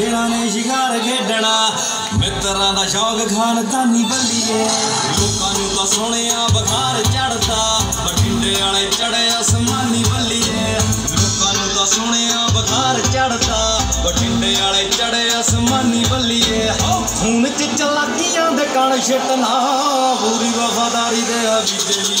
ਸ਼ੇਰਾਂ ਨੇ ਸ਼ਿਕਾਰ ਖੇਡਣਾ। ਮਿੱਤਰਾਂ ਦਾ ਸ਼ੌਕ ਖਾਨਦਾਨੀ ਬੱਲੀਏ ਲੋਕਾਂ ਨੂੰ ਤਾਂ ਸੋਹਣਿਆ ਬਖਾਰ ਚੜਦਾ ਬਠਿੰਡੇ ਵਾਲੇ ਚੜੇ ਅਸਮਾਨੀ ਬੱਲੀਏ। ਲੋਕਾਂ ਨੂੰ ਤਾਂ ਸੋਹਣਿਆ ਬਖਾਰ ਚੜਦਾ ਬਠਿੰਡੇ ਵਾਲੇ ਚੜੇ ਅਸਮਾਨੀ ਬੱਲੀਏ। ਖੂਨ ਚ ਚਲਾਕੀਆਂ ਦੇ ਕਣ ਛਟਨਾ ਪੂਰੀ ਵਫਾਦਾਰੀ ਦੇ ਹਬੀਬੇ ਵੀ